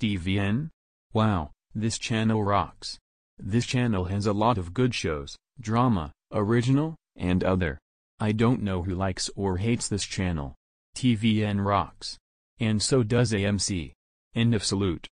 TVN? Wow, this channel rocks. This channel has a lot of good shows, drama, original, and other. I don't know who likes or hates this channel. TVN rocks. And so does AMC. End of salute.